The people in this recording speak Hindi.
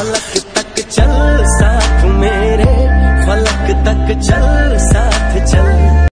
फलक तक चल साथ मेरे फलक तक चल